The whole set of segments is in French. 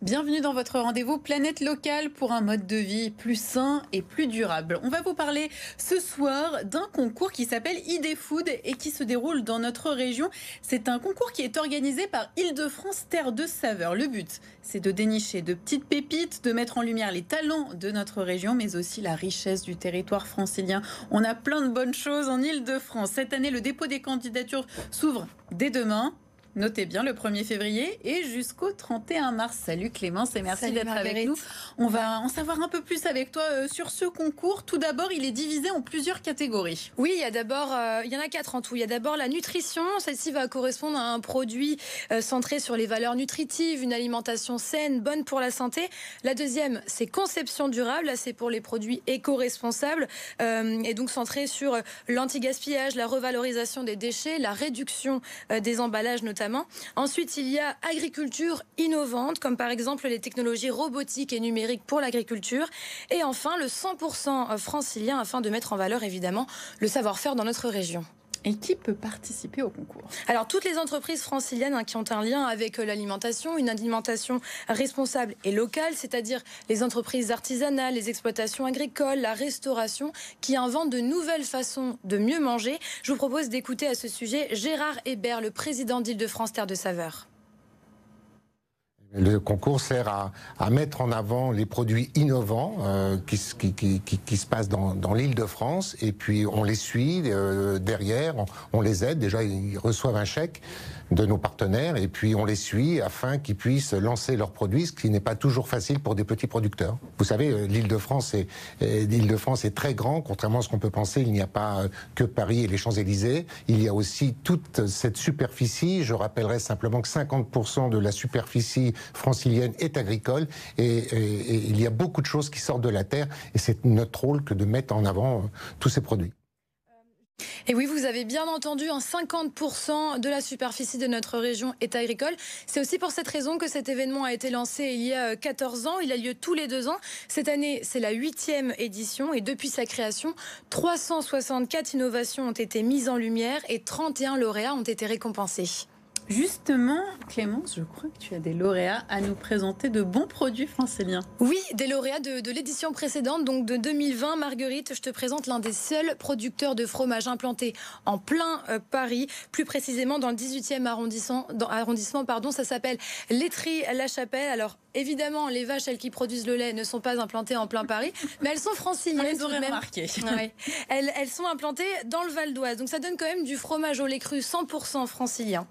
Bienvenue dans votre rendez-vous Planète Locale pour un mode de vie plus sain et plus durable. On va vous parler ce soir d'un concours qui s'appelle ID Food et qui se déroule dans notre région. C'est un concours qui est organisé par Île-de-France Terre de Saveur. Le but, c'est de dénicher de petites pépites, de mettre en lumière les talents de notre région, mais aussi la richesse du territoire francilien. On a plein de bonnes choses en Île-de-France. Cette année, le dépôt des candidatures s'ouvre dès demain. Notez bien le 1er février et jusqu'au 31 mars. Salut Clémence et merci d'être avec nous. On va en savoir un peu plus avec toi euh, sur ce concours. Tout d'abord, il est divisé en plusieurs catégories. Oui, il y a d'abord, euh, il y en a quatre en tout. Il y a d'abord la nutrition. Celle-ci va correspondre à un produit euh, centré sur les valeurs nutritives, une alimentation saine, bonne pour la santé. La deuxième, c'est conception durable. Là, c'est pour les produits éco-responsables et donc centré sur l'anti-gaspillage, la revalorisation des déchets, la réduction des emballages notamment Ensuite, il y a agriculture innovante, comme par exemple les technologies robotiques et numériques pour l'agriculture. Et enfin, le 100% francilien, afin de mettre en valeur évidemment le savoir-faire dans notre région. Et qui peut participer au concours Alors, toutes les entreprises franciliennes hein, qui ont un lien avec euh, l'alimentation, une alimentation responsable et locale, c'est-à-dire les entreprises artisanales, les exploitations agricoles, la restauration, qui inventent de nouvelles façons de mieux manger. Je vous propose d'écouter à ce sujet Gérard Hébert, le président d'Île-de-France Terre de Saveur. Le concours sert à, mettre en avant les produits innovants euh, qui, se passent dans, l'île de France et puis on les suit euh, derrière, on, les aide. Déjà, ils reçoivent un chèque de nos partenaires et puis on les suit afin qu'ils puissent lancer leurs produits, ce qui n'est pas toujours facile pour des petits producteurs. Vous savez, euh, l'île de France est l'île de France est très grand, contrairement à ce qu'on peut penser. Il n'y a pas que Paris et les Champs Élysées. Il y a aussi toute cette superficie. Je rappellerai simplement que 50% de la superficie francilienne est agricole et, et, et, il y a beaucoup de choses qui sortent de la terre et c'est notre rôle que de mettre en avant euh, tous ces produits. Et oui, vous avez bien entendu, un 50% de la superficie de notre région est agricole. C'est aussi pour cette raison que cet événement a été lancé il y a 14 ans. Il a lieu tous les deux ans. Cette année, c'est la huitième édition et depuis sa création, 364 innovations ont été mises en lumière et 31 lauréats ont été récompensés. Justement, Clémence, je crois que tu as des lauréats à nous présenter de bons produits franciliens. Oui, des lauréats de, de l'édition précédente, donc de 2020. Marguerite, je te présente l'un des seuls producteurs de fromage implanté en plein euh, Paris, plus précisément dans le 18e arrondissement. Dans, arrondissement pardon, ça s'appelle Laiterie La Chapelle. Alors, évidemment, les vaches, elles qui produisent le lait, ne sont pas implantées en plein Paris, mais elles sont franciliennes. On les aurait remarquées. Ouais. Elles, elles sont implantées dans le Val d'Oise. Donc, ça donne quand même du fromage au lait cru 100% francilien.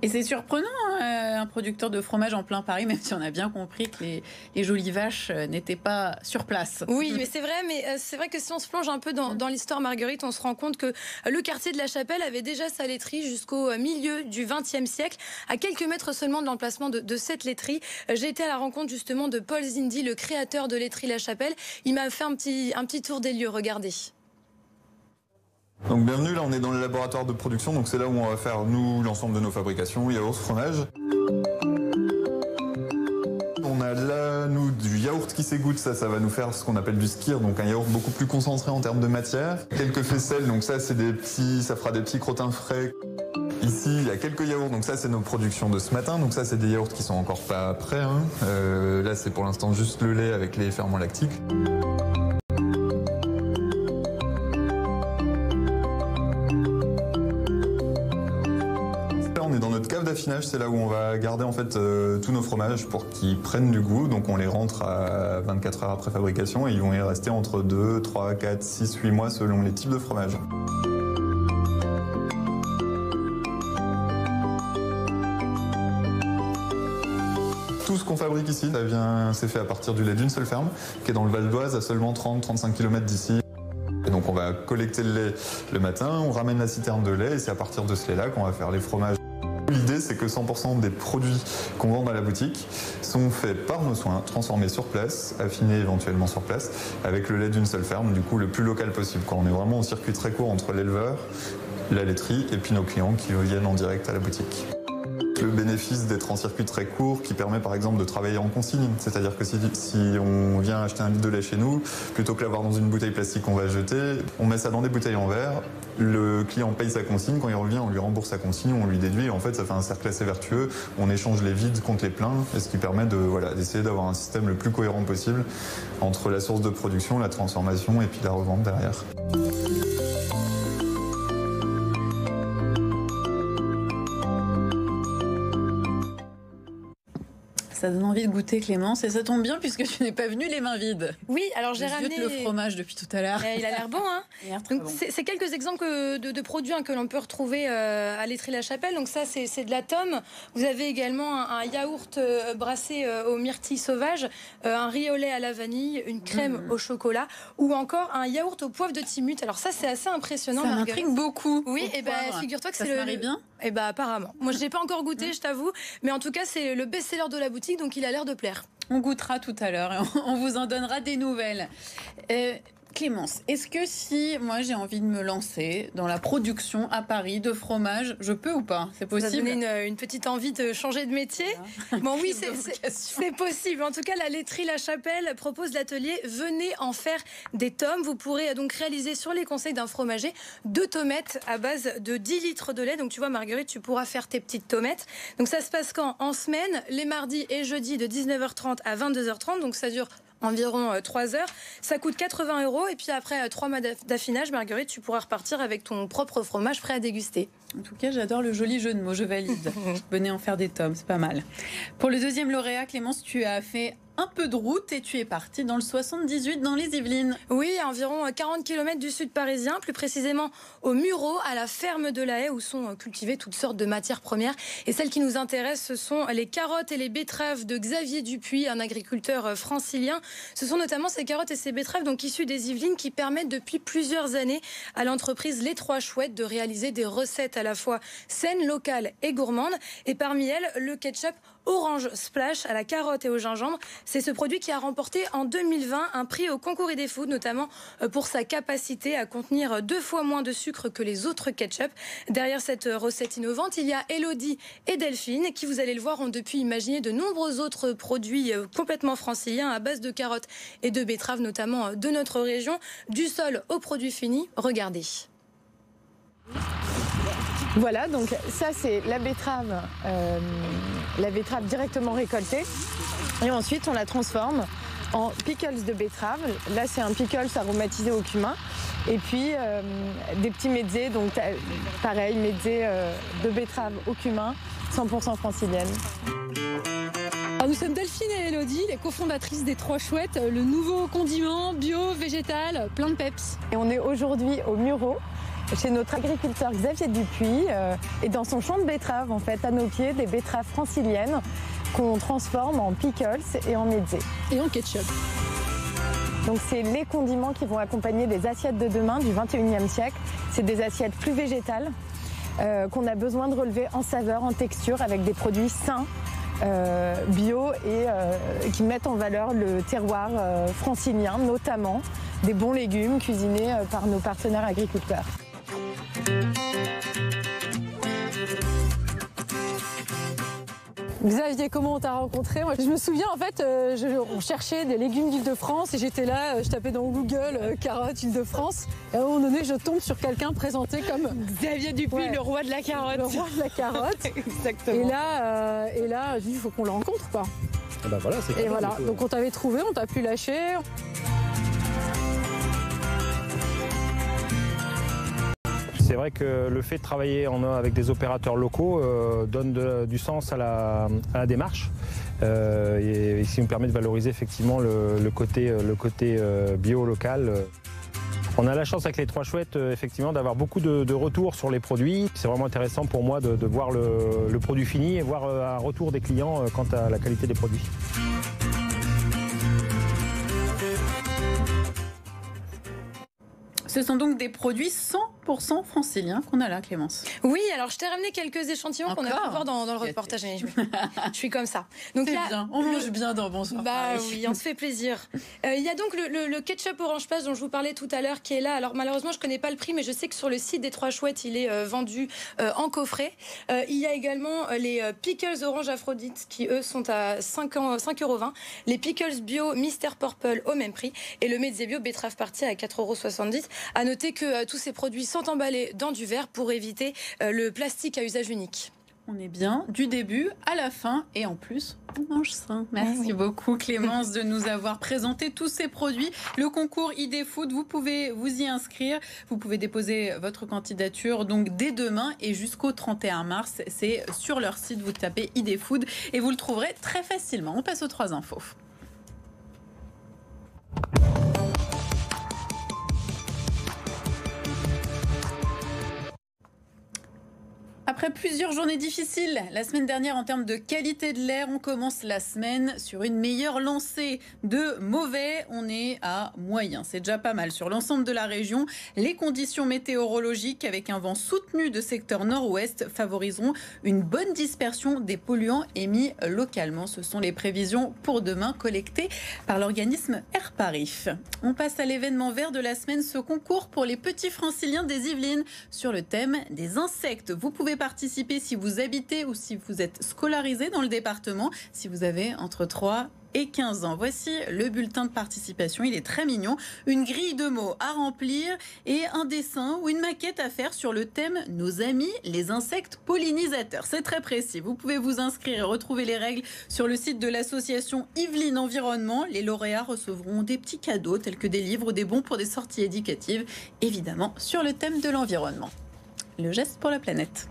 Et c'est surprenant, hein, un producteur de fromage en plein Paris, même si on a bien compris que les, les jolies vaches euh, n'étaient pas sur place. Oui, mais c'est vrai, mais euh, c'est vrai que si on se plonge un peu dans, dans l'histoire Marguerite, on se rend compte que le quartier de la Chapelle avait déjà sa laiterie jusqu'au milieu du XXe siècle, à quelques mètres seulement de l'emplacement de, de, cette laiterie. J'ai été à la rencontre justement de Paul Zindi, le créateur de laiterie La Chapelle. Il m'a fait un petit, un petit tour des lieux, regardez. Donc bienvenue, là on est dans le laboratoire de production, donc c'est là où on va faire nous l'ensemble de nos fabrications, yaourt, fromage. On a là nous du yaourt qui s'égoutte, ça ça va nous faire ce qu'on appelle du skir, donc un yaourt beaucoup plus concentré en termes de matière. Quelques faisselles, donc ça c'est des petits, ça fera des petits crottins frais. Ici, il y a quelques yaourts, donc ça c'est nos productions de ce matin, donc ça c'est des yaourts qui sont encore pas prêts. Hein. Euh, là c'est pour l'instant juste le lait avec les ferments lactiques. C'est là où on va garder en fait euh, tous nos fromages pour qu'ils prennent du goût. Donc on les rentre à 24 heures après fabrication et ils vont y rester entre 2, 3, 4, 6, 8 mois selon les types de fromages. Tout ce qu'on fabrique ici, ça vient, c'est fait à partir du lait d'une seule ferme, qui est dans le Val d'Oise, à seulement 30-35 km d'ici. Donc on va collecter le lait le matin, on ramène la citerne de lait et c'est à partir de ce lait-là qu'on va faire les fromages. L'idée, c'est que 100% des produits qu'on vend dans la boutique sont faits par nos soins, transformés sur place, affinés éventuellement sur place, avec le lait d'une seule ferme, du coup le plus local possible. On est vraiment au circuit très court entre l'éleveur, la laiterie et puis nos clients qui viennent en direct à la boutique. Le bénéfice d'être en circuit très court qui permet par exemple de travailler en consigne. C'est-à-dire que si, on vient acheter un litre de lait chez nous, plutôt que l'avoir dans une bouteille plastique qu'on va jeter, on met ça dans des bouteilles en verre. Le client paye sa consigne. Quand il revient, on lui rembourse sa consigne, on lui déduit. En fait, ça fait un cercle assez vertueux. On échange les vides contre les pleins, et ce qui permet de voilà d'essayer d'avoir un système le plus cohérent possible entre la source de production, la transformation et puis la revente derrière. Ça donne envie de goûter Clémence et ça tombe bien puisque tu n'es pas venue les mains vides. Oui, alors j'ai ramené le fromage depuis tout à l'heure. Eh, il a l'air bon, hein. C'est quelques exemples de, produits hein, que l'on peut retrouver euh, à Létry-la-Chapelle. Donc ça, c'est de la tome. Vous avez également un, yaourt euh, brassé euh, au myrtille sauvage, un riz au lait à la vanille, une crème mmh. au chocolat ou encore un yaourt au poivre de timut. Alors ça, c'est assez impressionnant. Ça m'intrigue beaucoup. Oui, et eh ben figure-toi que c'est le. bien? Eh ben apparemment. Moi, je n'ai pas encore goûté, mmh. je t'avoue, mais en tout cas, c'est le best-seller de la boutique donc il a l'air de plaire. On goûtera tout à l'heure on vous en donnera des nouvelles. Euh, Clémence, est-ce que si moi j'ai envie de me lancer dans la production à Paris de fromage, je peux ou pas? C'est possible? Ça une, une, petite envie de changer de métier? Bon oui, c'est possible. En tout cas, la laiterie La Chapelle propose l'atelier Venez en faire des tomes. Vous pourrez donc réaliser sur les conseils d'un fromager deux tomettes à base de 10 litres de lait. Donc tu vois Marguerite, tu pourras faire tes petites tomettes. Donc ça se passe quand? En semaine, les mardis et jeudis de 19h30 à 22h30. Donc ça dure environ 3 euh, heures. Ça coûte 80 euros. Et puis après 3 euh, mois d'affinage, Marguerite, tu pourras repartir avec ton propre fromage prêt à déguster. En tout cas, j'adore le joli jeu de mots, je valide. Venez en faire des tomes, c'est pas mal. Pour le deuxième lauréat, Clémence, tu as fait un peu de route et tu es parti dans le 78 dans les Yvelines. Oui, à environ 40 km du sud parisien, plus précisément au Muro, à la ferme de la Haye où sont cultivées toutes sortes de matières premières. Et celles qui nous intéressent, ce sont les carottes et les betteraves de Xavier Dupuis, un agriculteur francilien. Ce sont notamment ces carottes et ces betteraves donc issues des Yvelines qui permettent depuis plusieurs années à l'entreprise Les Trois Chouettes de réaliser des recettes à la fois saines, locales et gourmandes. Et parmi elles, le ketchup Orange Splash à la carotte et au gingembre. C'est ce produit qui a remporté en 2020 un prix au concours des Food, notamment euh, pour sa capacité à contenir deux fois moins de sucre que les autres ketchup. Derrière cette recette innovante, il y a Elodie et Delphine qui, vous allez le voir, ont depuis imaginé de nombreux autres produits euh, complètement franciliens à base de carottes et de betteraves, notamment euh, de notre région. Du sol au produit fini, regardez. Voilà, donc ça c'est la betterave, euh, la betterave directement récoltée. Et ensuite on la transforme en pickles de betterave. Là c'est un pickles aromatisé au cumin. Et puis euh, des petits mezzés, donc pareil, mezzés euh, de betterave au cumin, 100% francilienne. nous sommes Delphine et Elodie, les cofondatrices des Trois Chouettes, le nouveau condiment bio, végétal, plein de peps. Et on est aujourd'hui au Muro, chez notre agriculteur Xavier Dupuis euh, et dans son champ de betteraves en fait à nos pieds des betteraves franciliennes qu'on transforme en pickles et en mezzé. Et en ketchup. Donc c'est les condiments qui vont accompagner des assiettes de demain du 21e siècle. C'est des assiettes plus végétales euh, qu'on a besoin de relever en saveur, en texture avec des produits sains. Euh, bio et qui mettent en valeur le terroir francilien, notamment des bons légumes cuisinés par nos partenaires agriculteurs. Xavier, comment on t'a rencontré? Je me souviens, en fait, euh, on cherchait des légumes d'Île-de-France et j'étais là, euh, je tapais dans Google euh, carottes Île-de-France. Et à un moment donné, je tombe sur quelqu'un présenté comme Xavier Dupuis, le roi de la carotte. Le roi de la carotte. Exactement. Et là, et là, il faut qu'on le rencontre, quoi. Et, ben voilà, et voilà, donc on t'avait trouvé, on t'a pu lâcher. C'est vrai que le fait de travailler avec des opérateurs locaux euh, donne du sens à la, démarche. Euh, et ici, nous permet de valoriser effectivement le, côté, euh, bio local. On a la chance avec les trois chouettes effectivement d'avoir beaucoup de, retours sur les produits. C'est vraiment intéressant pour moi de, voir le, produit fini et voir un retour des clients quant à la qualité des produits. Ce sont donc des produits 100% 100% francilien qu'on a là, Clémence. Oui, alors je t'ai ramené quelques échantillons qu'on a pu voir dans, le reportage. Je, suis comme ça. Donc bien. On mange bien dans Bonsoir. Bah oui, on se fait plaisir. Euh, il y a donc le, ketchup orange place dont je vous parlais tout à l'heure qui est là. Alors malheureusement, je connais pas le prix, mais je sais que sur le site des Trois Chouettes, il est euh, vendu euh, en coffret. il y a également les pickles orange Aphrodite qui eux sont à 5,20 euros. Les pickles bio Mister Purple au même prix et le mezze bio betterave partie à 4,70 euros. À noter que tous ces produits sont emballés dans du verre pour éviter le plastique à usage unique. On est bien du début à la fin et en plus, on mange sain. Merci beaucoup Clémence de nous avoir présenté tous ces produits. Le concours ID Food, vous pouvez vous y inscrire. Vous pouvez déposer votre candidature donc dès demain et jusqu'au 31 mars. C'est sur leur site, vous tapez ID Food et vous le trouverez très facilement. On passe aux trois infos. Après plusieurs journées difficiles, la semaine dernière en termes de qualité de l'air, on commence la semaine sur une meilleure lancée. De mauvais, on est à moyen. C'est déjà pas mal. Sur l'ensemble de la région, les conditions météorologiques avec un vent soutenu de secteur nord-ouest favoriseront une bonne dispersion des polluants émis localement. Ce sont les prévisions pour demain collectées par l'organisme Air Paris. On passe à l'événement vert de la semaine, ce concours pour les petits franciliens des Yvelines sur le thème des insectes. Vous pouvez si vous habitez ou si vous êtes scolarisé dans le département, si vous avez entre 3 et 15 ans. Voici le bulletin de participation. Il est très mignon. Une grille de mots à remplir et un dessin ou une maquette à faire sur le thème Nos amis, les insectes pollinisateurs. C'est très précis. Vous pouvez vous inscrire et retrouver les règles sur le site de l'association Yveline Environnement. Les lauréats recevront des petits cadeaux tels que des livres ou des bons pour des sorties éducatives, évidemment sur le thème de l'environnement. Le geste pour la planète.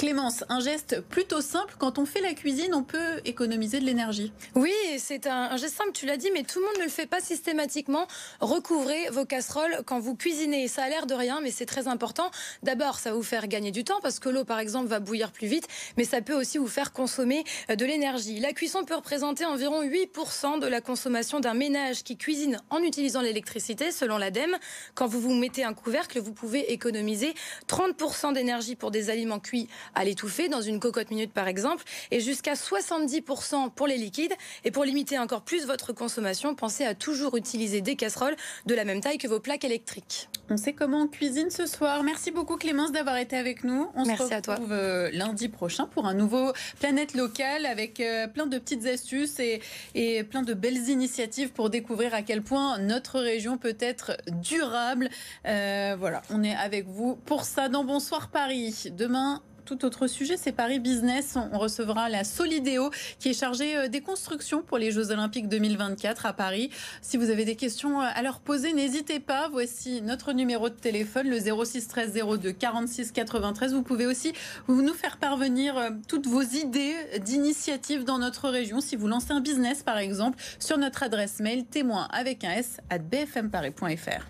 Clémence, un geste plutôt simple. Quand on fait la cuisine, on peut économiser de l'énergie. Oui, c'est un, geste simple, tu l'as dit, mais tout le monde ne le fait pas systématiquement. Recouvrez vos casseroles quand vous cuisinez. Ça a l'air de rien, mais c'est très important. D'abord, ça vous faire gagner du temps parce que l'eau, par exemple, va bouillir plus vite, mais ça peut aussi vous faire consommer euh, de l'énergie. La cuisson peut représenter environ 8% de la consommation d'un ménage qui cuisine en utilisant l'électricité, selon l'ADEME. Quand vous vous mettez un couvercle, vous pouvez économiser 30% d'énergie pour des aliments cuits à l'étouffer dans une cocotte minute par exemple, et jusqu'à 70% pour les liquides. Et pour limiter encore plus votre consommation, pensez à toujours utiliser des casseroles de la même taille que vos plaques électriques. On sait comment on cuisine ce soir. Merci beaucoup Clémence d'avoir été avec nous. On Merci se retrouve euh, lundi prochain pour un nouveau Planète Locale avec euh, plein de petites astuces et, et plein de belles initiatives pour découvrir à quel point notre région peut être durable. Euh, voilà, on est avec vous pour ça dans Bonsoir Paris. Demain, tout autre sujet, c'est Paris Business. On recevra la Solidéo qui est chargée euh, des constructions pour les Jeux Olympiques 2024 à Paris. Si vous avez des questions euh, à leur poser, n'hésitez pas. Voici notre numéro de téléphone, le 06 13 02 46 93. Vous pouvez aussi nous faire parvenir euh, toutes vos idées d'initiatives dans notre région. Si vous lancez un business, par exemple, sur notre adresse mail témoin avec un s at bfmparis.fr.